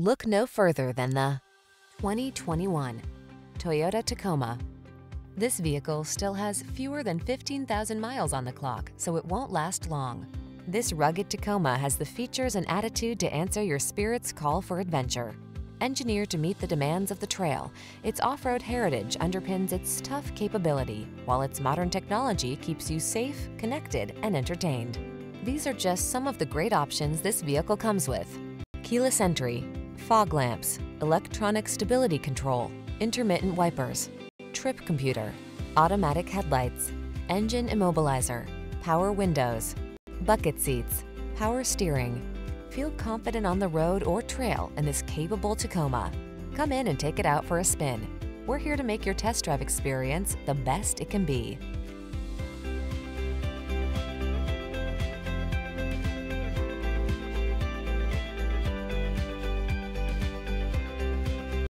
Look no further than the 2021 Toyota Tacoma. This vehicle still has fewer than 15,000 miles on the clock, so it won't last long. This rugged Tacoma has the features and attitude to answer your spirit's call for adventure. Engineered to meet the demands of the trail, its off-road heritage underpins its tough capability, while its modern technology keeps you safe, connected, and entertained. These are just some of the great options this vehicle comes with. Keyless entry, fog lamps, electronic stability control, intermittent wipers, trip computer, automatic headlights, engine immobilizer, power windows, bucket seats, power steering. Feel confident on the road or trail in this capable Tacoma. Come in and take it out for a spin. We're here to make your test drive experience the best it can be.